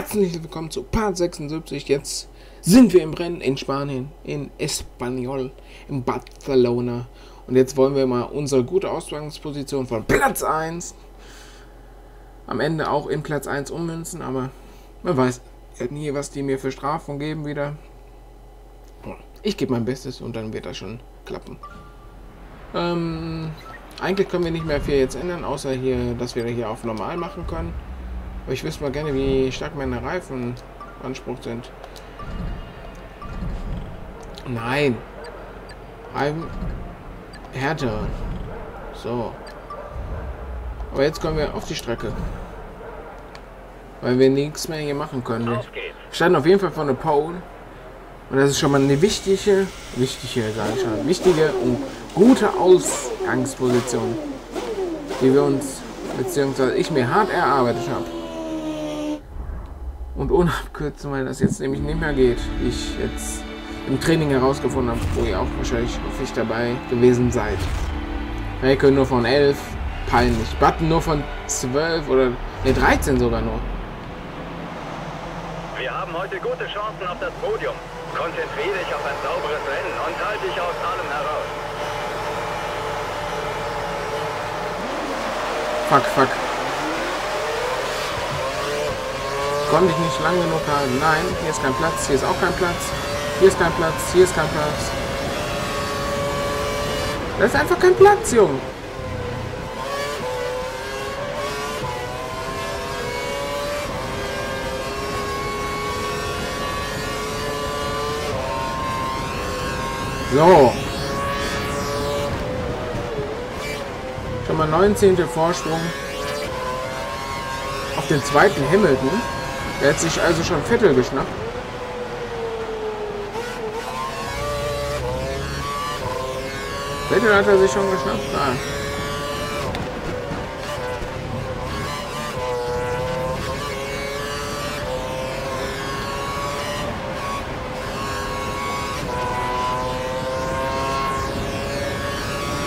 herzlich willkommen zu Part 76. Jetzt sind wir im Rennen in Spanien, in Espanyol, in Barcelona. Und jetzt wollen wir mal unsere gute Ausgangsposition von Platz 1 am Ende auch in Platz 1 ummünzen, aber man weiß nie, was die mir für Strafen geben wieder. Ich gebe mein Bestes und dann wird das schon klappen. Ähm, eigentlich können wir nicht mehr viel jetzt ändern, außer hier, dass wir hier auf normal machen können. Aber ich wüsste mal gerne, wie stark meine Reifen beansprucht sind. Nein. Reifen härter. So. Aber jetzt kommen wir auf die Strecke. Weil wir nichts mehr hier machen können. Wir standen auf jeden Fall vor der Pole. Und das ist schon mal eine wichtige, wichtige, sage ich schon, wichtige und gute Ausgangsposition, die wir uns, beziehungsweise ich mir hart erarbeitet habe. Und ohne Abkürzung, weil das jetzt nämlich nicht mehr geht, wie ich jetzt im Training herausgefunden habe, wo ihr auch wahrscheinlich häufig dabei gewesen seid. Räke nur von 11, peinlich. Button nur von 12 oder ne 13 sogar nur. Wir haben heute gute Chancen auf das Podium. Konzentriere dich auf ein sauberes Rennen und halte dich aus allem heraus. Fuck, fuck. Konnte ich nicht lang genug halten. Nein, hier ist kein Platz, hier ist auch kein Platz. Hier ist kein Platz, hier ist kein Platz. Da ist einfach kein Platz, Junge. So. Schon mal 19. Vorsprung auf den zweiten Hamilton. Der hat sich also schon Viertel geschnappt. Vettel hat er sich schon geschnappt? Nein.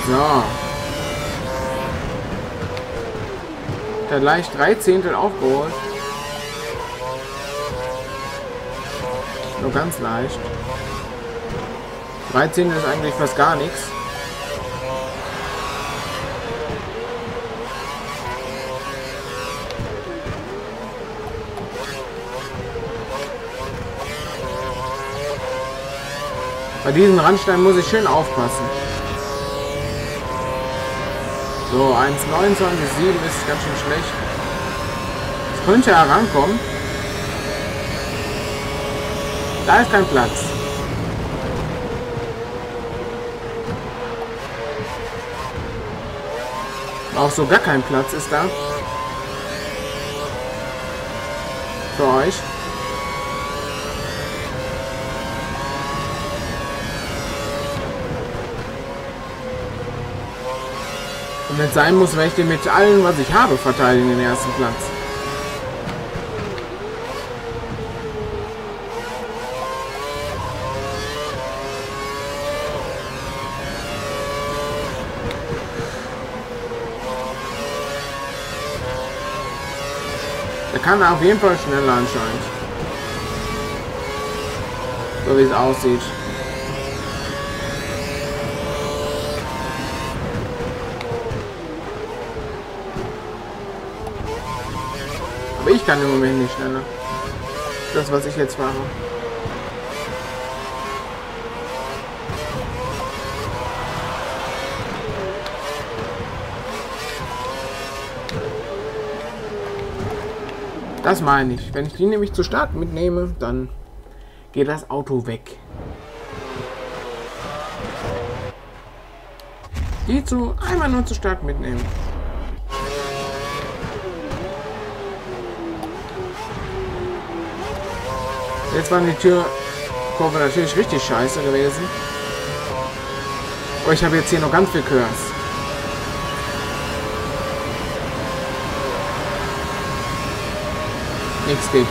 So. Der leicht drei Zehntel aufgeholt. Ganz leicht. 13 ist eigentlich fast gar nichts. Bei diesen Randstein muss ich schön aufpassen. So, 1,29,7 ist ganz schön schlecht. Es könnte herankommen. Da ist kein Platz. Auch so gar kein Platz ist da. Für euch. Und wenn es sein muss, werde ich den mit allem, was ich habe, verteidigen, den ersten Platz. Kann auf jeden Fall schneller anscheinend. So wie es aussieht. Aber ich kann im Moment nicht schneller. Das, was ich jetzt fahre. Das meine ich. Wenn ich die nämlich zu stark mitnehme, dann geht das Auto weg. Die zu einmal nur zu stark mitnehmen. Jetzt war die Türkurve natürlich richtig scheiße gewesen. Aber ich habe jetzt hier noch ganz viel Kurs. Nichts gibt.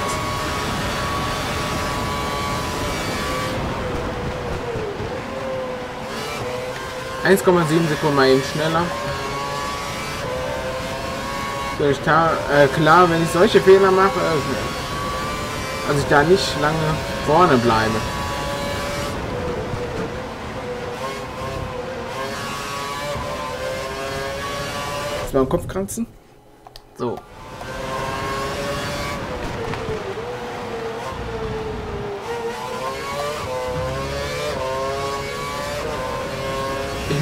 Eins Sekunden mal eben schneller. So, ich äh, klar, wenn ich solche Fehler mache, äh, dass ich da nicht lange vorne bleibe. War ein Kopfkratzen. So.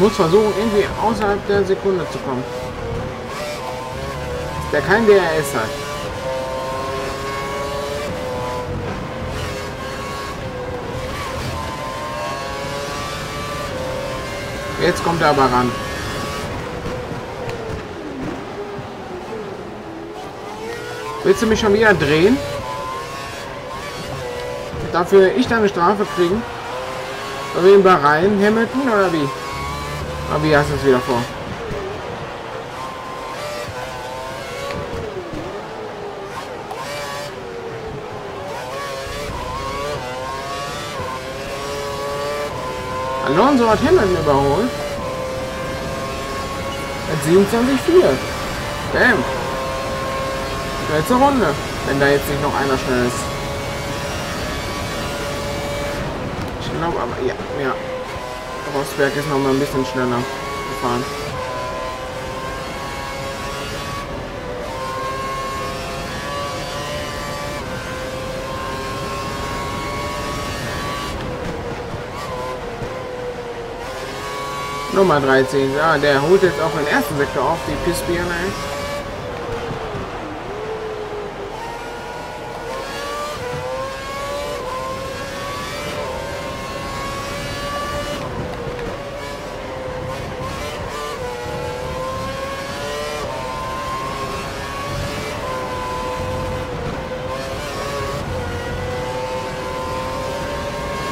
Muss versuchen, irgendwie außerhalb der Sekunde zu kommen. Der kein DRS hat. Jetzt kommt er aber ran. Willst du mich schon wieder drehen? Dafür ich deine Strafe kriegen? Sollen wir ihn Bahrain Hamilton oder wie? Aber wie hast du es wieder vor? Alonso hat Hamilton überholt. Mit 27,4. Bam. Letzte Runde. Wenn da jetzt nicht noch einer schnell ist. Ich glaube aber, ja, ja. Rosberg ist noch mal ein bisschen schneller gefahren. Nummer 13. Ja, der holt jetzt auch den ersten Sektor auf, die Pispierne.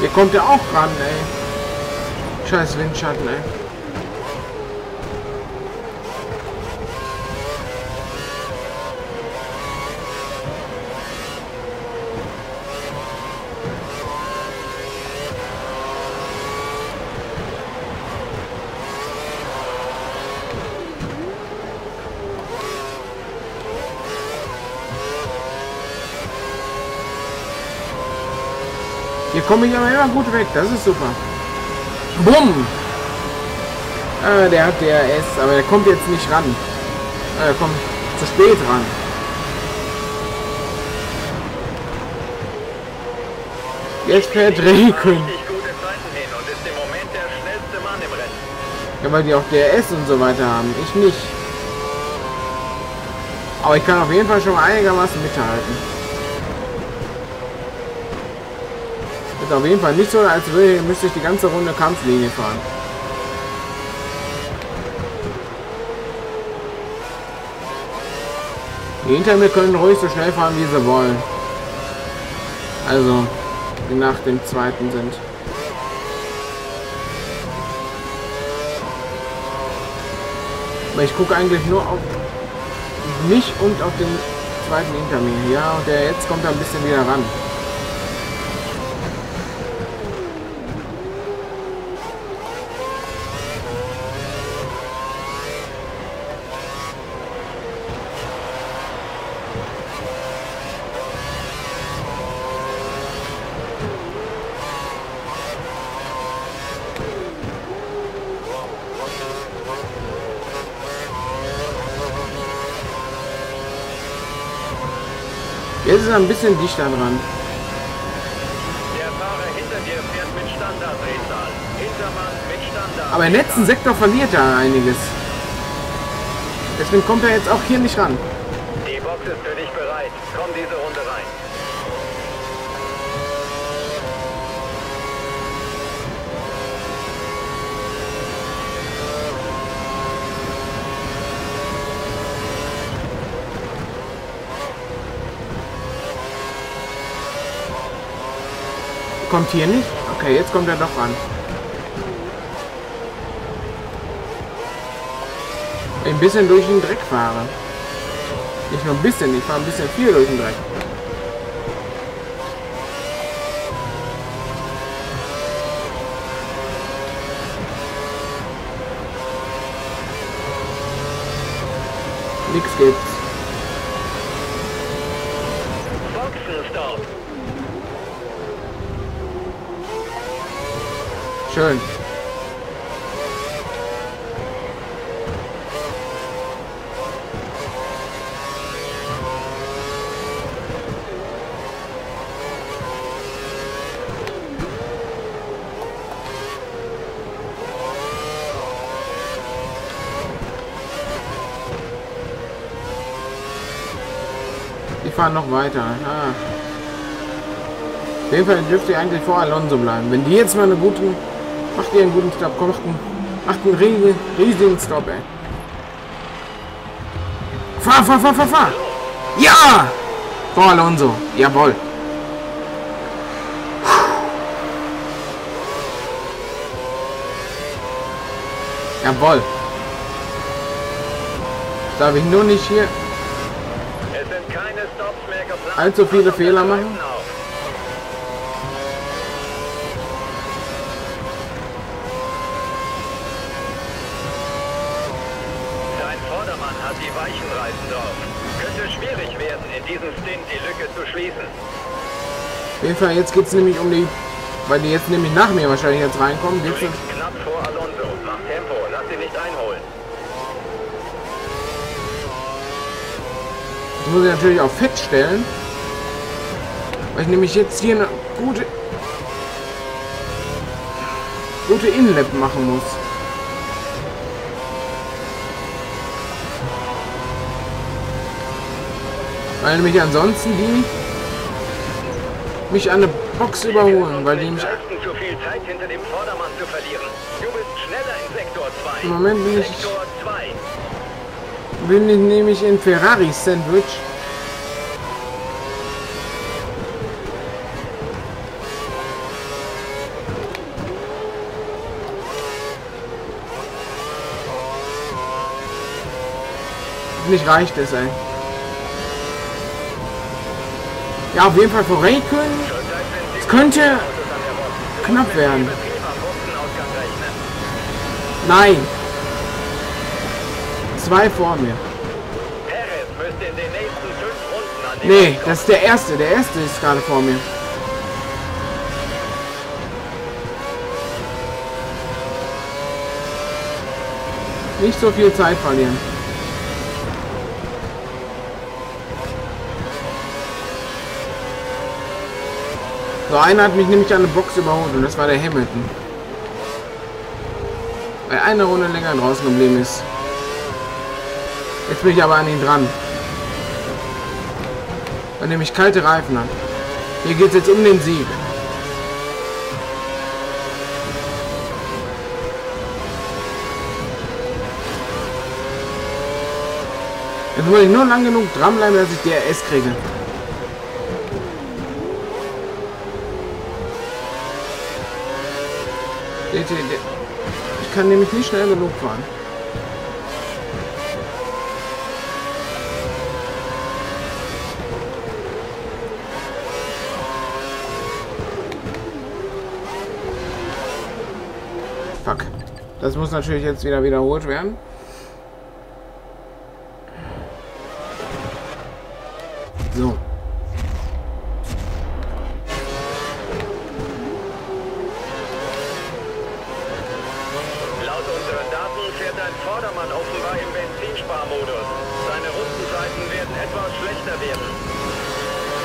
Hier kommt er auch ran, ey. Scheiß Windschatten, ey. Komme ich aber immer gut weg. Das ist super. Bumm! Ah, der hat DRS, aber der kommt jetzt nicht ran. Ah, er kommt zu spät ran. Jetzt fährt Regen. Ja, weil die auch DRS und so weiter haben. Ich nicht. Aber ich kann auf jeden Fall schon mal einigermaßen mithalten. Ist auf jeden Fall nicht so, als würde, müsste ich die ganze Runde Kampflinie fahren. Die hinter mir können ruhig so schnell fahren, wie sie wollen. Also, die nach dem zweiten sind. Aber ich gucke eigentlich nur auf mich und auf den zweiten hinter mir. Ja, und der jetzt kommt ein bisschen wieder ran. Jetzt ist er ein bisschen dichter dran. Der Fahrer hinter dir fährt mit Standarddrehzahl. Hintermann mit Standard. Aber im letzten Sektor verliert er einiges. Deswegen kommt er jetzt auch hier nicht ran. Die Box ist für dich bereit. Komm diese Runde rein. Kommt hier nicht? Okay, jetzt kommt er doch ran. Ein bisschen durch den Dreck fahre. Nicht nur ein bisschen, ich fahre ein bisschen viel durch den Dreck. Nix gibt's. Schön. Die fahren noch weiter. Ah. Auf jeden Fall dürfte ihr eigentlich vor Alonso bleiben. Wenn die jetzt mal eine gute... Macht ihr einen guten Stop. Komm, macht einen, macht einen riesigen, riesigen Stop, ey. Fahr, fahr, fahr, fahr, fahr! Ja! Vor Alonso. Jawohl. Jawohl. Darf ich nur nicht hier allzu viele auf Fehler machen? Reifen auf. Dein Vordermann hat die weichen Reifen drauf. Könnte schwierig werden, in diesem Stint die Lücke zu schließen. Auf jeden Fall, jetzt geht es nämlich um die... Weil die jetzt nämlich nach mir wahrscheinlich jetzt reinkommen. Geht's liegst knapp vor Alonso. Mach Tempo, lass ihn nicht einholen. Das muss ich natürlich auf Fett stellen. Weil ich nämlich jetzt hier eine gute... gute Inlap machen muss. Weil nämlich ansonsten die mich an eine Box überholen, weil die mich... Leisten, zu viel Zeit hinter dem Vordermann zu verlieren. Du bist schneller in Sektor 2. Im Moment bin ich- Sektor 2. bin ich nämlich in Ferrari Sandwich. Nicht reicht es, ey. Ja, auf jeden Fall vor Raikön. Es könnte knapp werden. Nein. Zwei vor mir. Nee, das ist der erste. Der erste ist gerade vor mir. Nicht so viel Zeit verlieren. So, einer hat mich nämlich an der Box überholt und das war der Hamilton. Weil eine Runde länger draußen geblieben ist. Jetzt bin ich aber an ihn dran. Weil nämlich kalte Reifen hat. Hier geht es jetzt um den Sieg. Jetzt muss ich nur lang genug dranbleiben, dass ich DRS kriege. Ihr, der- Ich kann nämlich nicht schnell genug fahren. Fuck. Das muss natürlich jetzt wieder wiederholt werden. So. Laut unseren Daten fährt dein Vordermann offenbar im Benzinsparmodus. Seine Rundenzeiten werden etwas schlechter werden.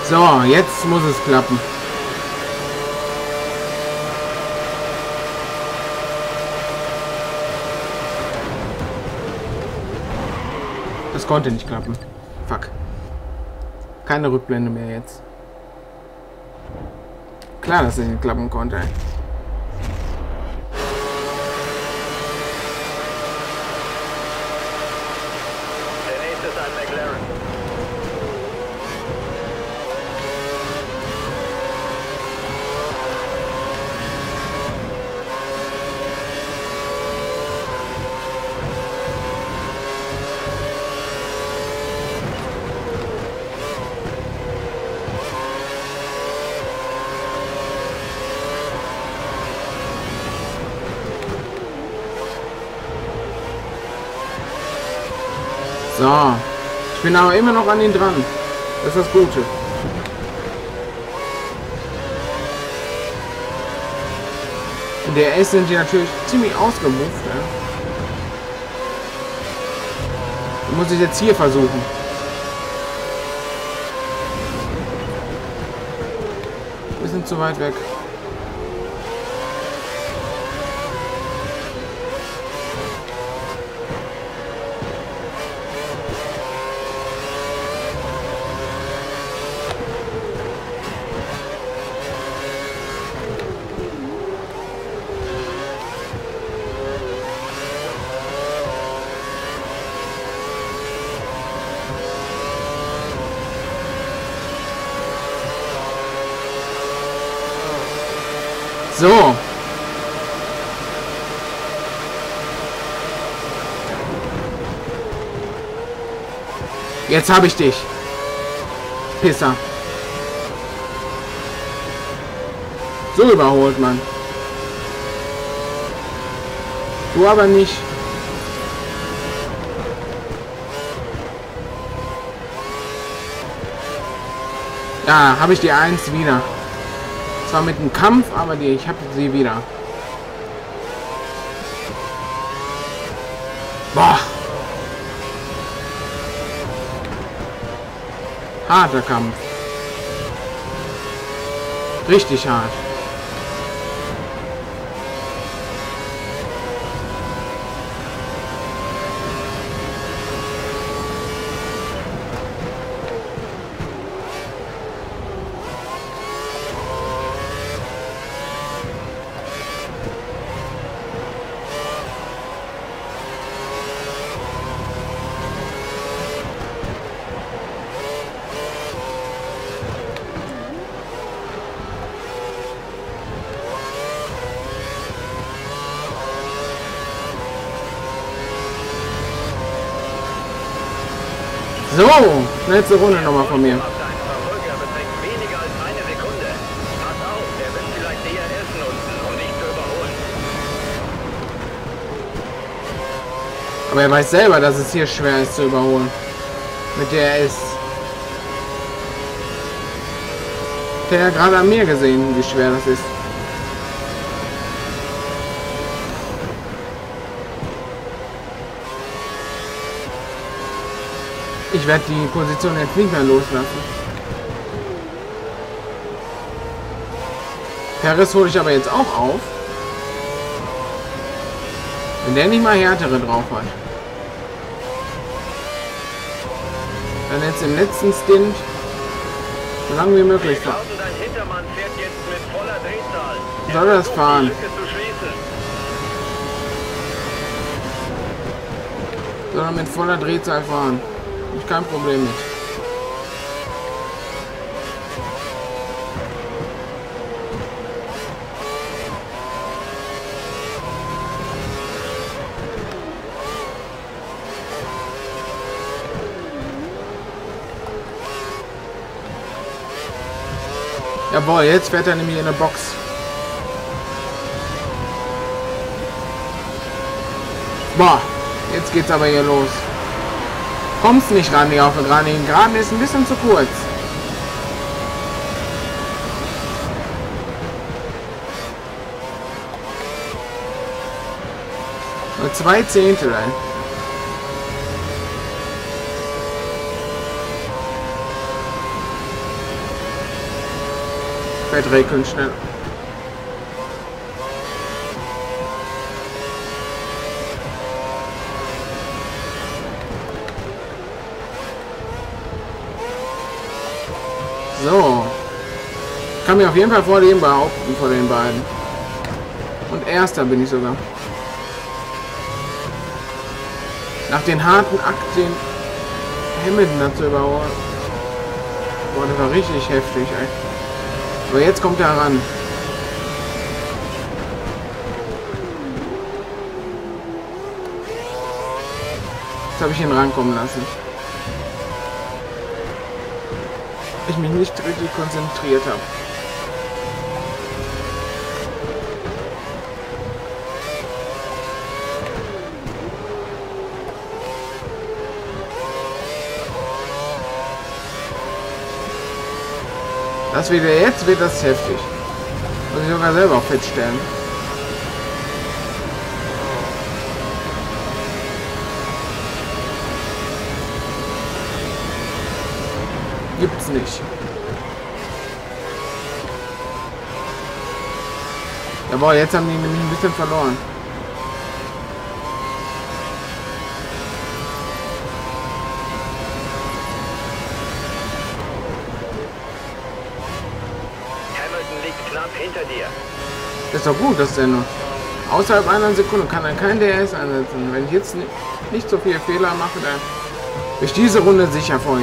So, jetzt muss es klappen. Das konnte nicht klappen. Fuck. Keine Rückblende mehr jetzt. Klar, dass es nicht klappen konnte. ey. Der nächste ist ein McLaren. So. Ich bin aber immer noch an ihn dran. Das ist das Gute. In der S sind die natürlich ziemlich ausgebucht. Ja. Muss ich jetzt hier versuchen. Wir sind zu weit weg. So. Jetzt habe ich dich. Pisser. So überholt man. Du aber nicht. Ja, habe ich die Eins wieder. Zwar mit dem Kampf, aber die, ich habe sie wieder. Boah. Harter Kampf. Richtig hart. So, letzte Runde nochmal von mir. Dein Verfolger beträgt weniger als eine Sekunde. Pass auf, der wird vielleicht DRS nutzen, um dich zu überholen. Aber er weiß selber, dass es hier schwer ist zu überholen. Mit der ist. Der hat gerade an mir gesehen, wie schwer das ist. Ich werde die Position jetzt nicht mehr loslassen. Paris hole ich aber jetzt auch auf. Wenn der nicht mal härtere drauf hat. Dann jetzt im letzten Stint so lange wie möglich fahren. Er Soll er das fahren? Schließen. Sondern mit voller Drehzahl fahren. Ich kein Problem mit. Jawohl, jetzt fährt er nämlich in der Box. Boah, jetzt geht's aber hier los. Kommst nicht ran hier auf der Gerade. Die Geraden ist ein bisschen zu kurz. Nur zwei Zehntel. Fährt Rekeln schnell. So. Kann mir auf jeden Fall vor dem behaupten, vor den beiden. Und erster bin ich sogar. Nach den harten Akt, den Hamilton dazu überholen. Boah, das war richtig heftig, ey. Aber jetzt kommt er ran. Jetzt habe ich ihn rankommen lassen. Ich mich nicht richtig konzentriert habe. Das wieder jetzt wird das heftig. Muss ich sogar selber feststellen. Gibt's nicht. Jawohl, jetzt haben die nämlich ein bisschen verloren. Hamilton liegt knapp hinter dir. Ist doch gut, dass der nur außerhalb einer Sekunde kann er kein DRS einsetzen. Wenn ich jetzt ni- nicht so viele Fehler mache, dann bin ich diese Runde sicher vor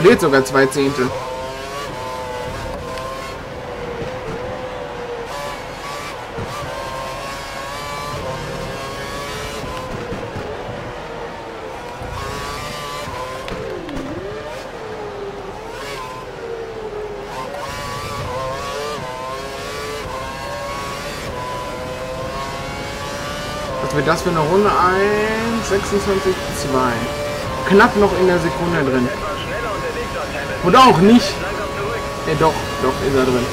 Verliert sogar zwei Zehntel. Was wird das für eine Runde? 1, 26, 2. Knapp noch in der Sekunde drin. Etwas schneller unterwegs als Hamilton. Oder auch nicht. Ja, doch, doch, ist er drin.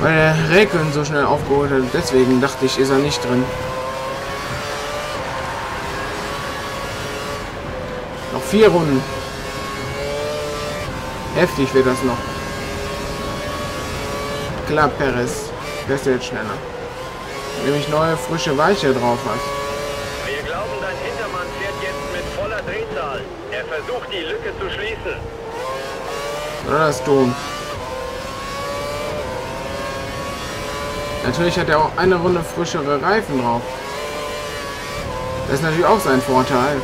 Weil der Räkeln so schnell aufgeholt hat. Deswegen dachte ich, ist er nicht drin. Noch vier Runden. Heftig wird das noch. Klar, Perez. Fährst du jetzt schneller. Nämlich neue, frische Weiche drauf hast. Er versucht, die Lücke zu schließen. Das tun? Natürlich hat er auch eine Runde frischere Reifen drauf. Das ist natürlich auch sein Vorteil.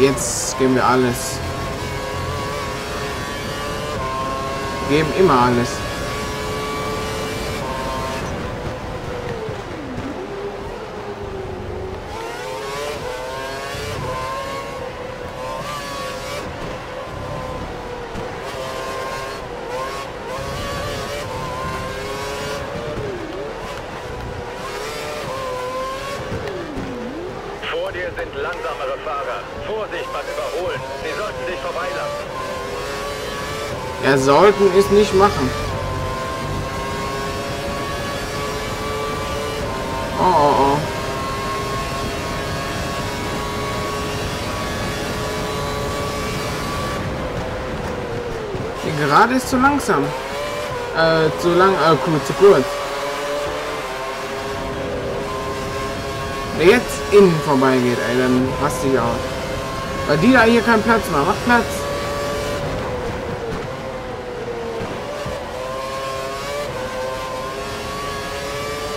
Jetzt geben wir alles. Wir geben immer alles. Vor dir sind langsamere Fahrer. Vorsicht beim Überholen. Sie sollten dich vorbeilassen. Er sollten es nicht machen. Oh, oh, oh. Die Gerade ist zu langsam. Äh, zu lang, äh, kurz, zu kurz. Wer jetzt innen vorbeigeht, ey, dann raste ich aus. Weil die da hier keinen Platz machen. Macht Platz.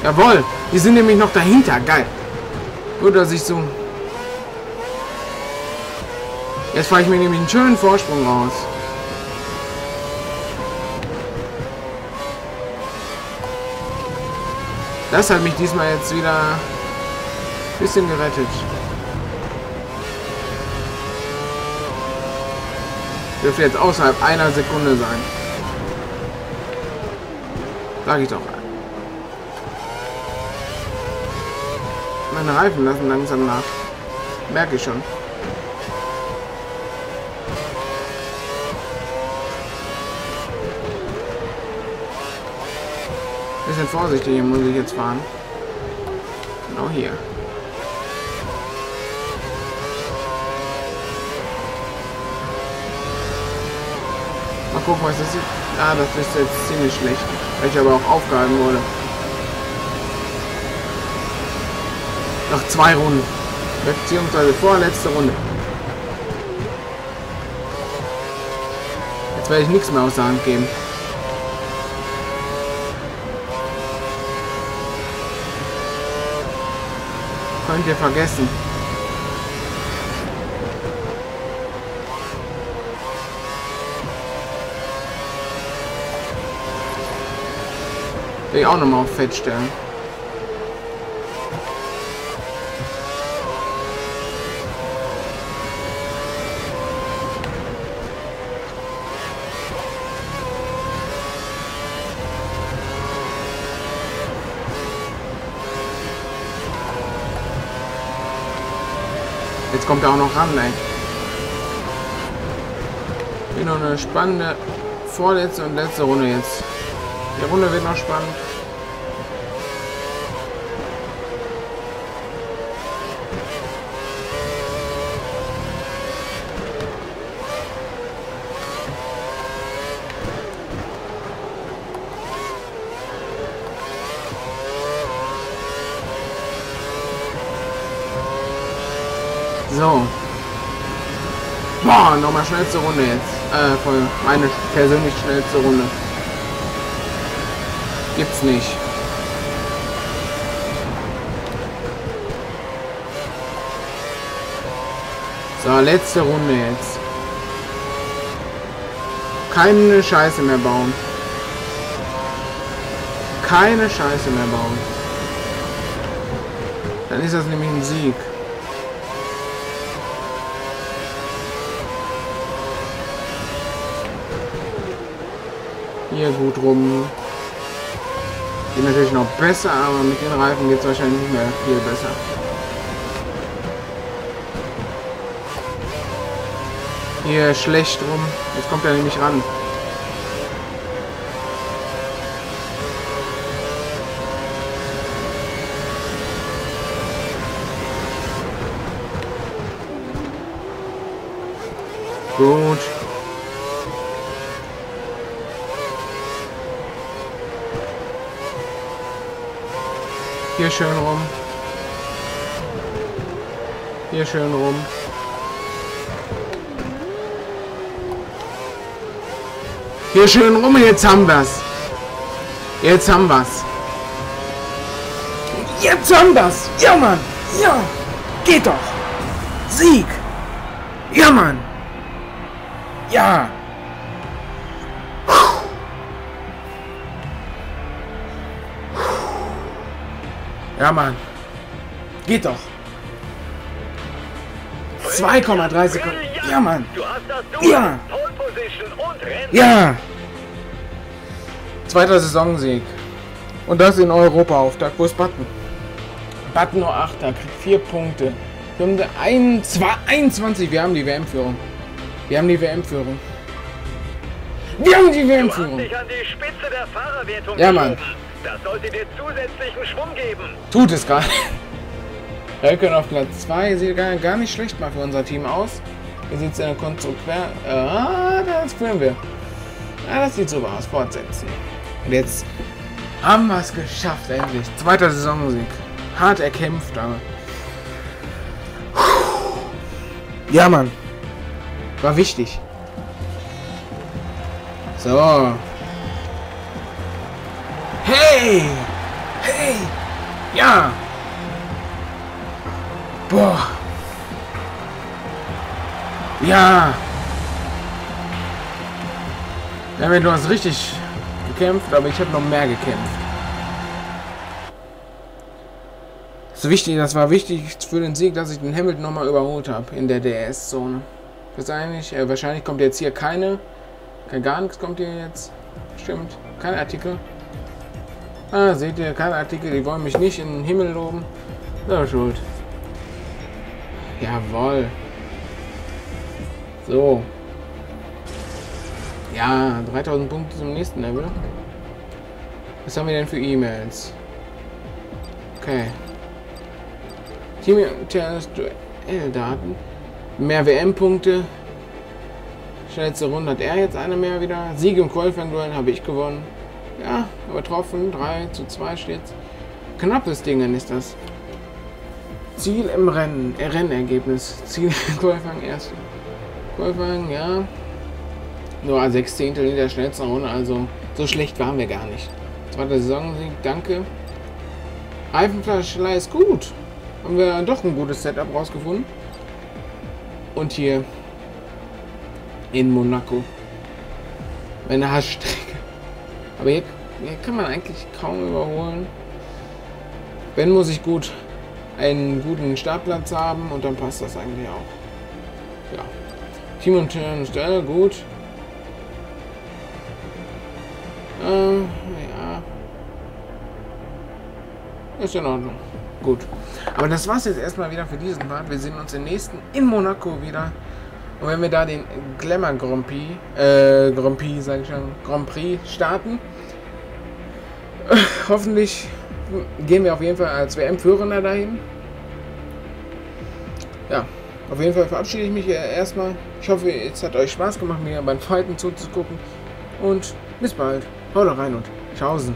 Jawohl, die sind nämlich noch dahinter. Geil. Gut, dass ich so... Jetzt fahre ich mir nämlich einen schönen Vorsprung raus. Das hat mich diesmal jetzt wieder ein bisschen gerettet. Dürfte jetzt außerhalb einer Sekunde sein. Sag ich doch. Meine Reifen lassen langsam nach. Merke ich schon. Bisschen vorsichtig hier muss ich jetzt fahren. Genau hier. Mal gucken, was das ist. Ah, das ist jetzt ziemlich schlecht. Weil ich aber auch aufgehalten wurde. Noch zwei Runden. Beziehungsweise vorletzte Runde. Jetzt werde ich nichts mehr aus der Hand geben. Könnt ihr vergessen. Ich auch nochmal auf Fett stellen. Jetzt kommt er auch noch ran, ey. Hier noch eine spannende vorletzte und letzte Runde jetzt. Die Runde wird noch spannend. So. Boah, nochmal schnellste Runde jetzt. Äh, voll. Meine persönlich schnellste Runde. Gibt's nicht. So, letzte Runde jetzt. Keine Scheiße mehr bauen. Keine Scheiße mehr bauen. Dann ist das nämlich ein Sieg. Hier gut rum. Geht natürlich noch besser, aber mit den Reifen geht es wahrscheinlich nicht mehr viel besser. Hier schlecht rum. Jetzt kommt er nämlich ran. Gut. Hier schön rum. Hier schön rum. Hier schön rum, jetzt haben wir's. Jetzt haben wir's. Jetzt haben wir's. Ja, Mann. Ja. Geht doch. Sieg. Ja, Mann. Ja. Ja, Mann. Geht doch. 2,3 Sekunden. Ja, Mann. Ja. Ja. Zweiter Saisonsieg. Und das in Europa-Auftakt. Wo ist Button? Button nur 8. kriegt 4 Punkte. Wir haben ein, zwei, 21. Wir haben die WM-Führung. Wir haben die WM-Führung. Wir haben die WM-Führung. Ja, Mann. Das sollte dir zusätzlichen Schwung geben. Tut es gerade. Röcken auf Platz 2 sieht gar, gar nicht schlecht mal für unser Team aus. Wir sind in der Konstrukteur. Ah, das führen wir. Ja, das sieht super aus. Fortsetzen. Und jetzt haben wir es geschafft, endlich. Zweiter Saisonsieg. Hart erkämpft, aber. Ja, Mann. War wichtig. So. Hey! Hey! Ja! Boah! Ja! Ja, du hast richtig gekämpft, aber ich habe noch mehr gekämpft. Das, wichtig, das war wichtig für den Sieg, dass ich den Hamilton nochmal überholt habe in der DS-Zone. Wahrscheinlich, äh, wahrscheinlich kommt jetzt hier keine, kein gar nichts kommt hier jetzt. Stimmt, kein Artikel. Ah, seht ihr, kein Artikel, die wollen mich nicht in den Himmel loben. Na, schuld. Jawohl. So. Ja, 3000 Punkte zum nächsten Level. Was haben wir denn für E-Mails? Okay. Team Duelldaten. Mehr WM-Punkte. Schnellste Runde hat er jetzt eine mehr wieder. Sieg im Qualifying-Duell habe ich gewonnen. Ja, übertroffen. 3 zu 2 steht's. Knappes Ding ist das. Ziel im Rennen. Äh, Rennergebnis. Ziel Qualifying erst. Qualifying, ja. Nur 6 Zehntel in der schnellsten Runde, also so schlecht waren wir gar nicht. Zweiter Saisonsieg, danke. Reifenflaschelei ist gut. Haben wir doch ein gutes Setup rausgefunden. Und hier in Monaco. Meine Hassstrecke. Aber hier, hier kann man eigentlich kaum überholen. Wenn muss ich gut einen guten Startplatz haben und dann passt das eigentlich auch. Ja. Team und Stelle, gut. Ähm, ja. Ist in Ordnung. Gut. Aber das war's jetzt erstmal wieder für diesen Part. Wir sehen uns im nächsten in Monaco wieder. Und wenn wir da den Glamour Grand Prix, äh, Grand Prix, sag ich schon, Grand Prix starten, hoffentlich gehen wir auf jeden Fall als WM-Führender dahin. Ja, auf jeden Fall verabschiede ich mich erstmal. Ich hoffe, es hat euch Spaß gemacht, mir beim Fighten zuzugucken. Und bis bald. Haut rein und tschaußen.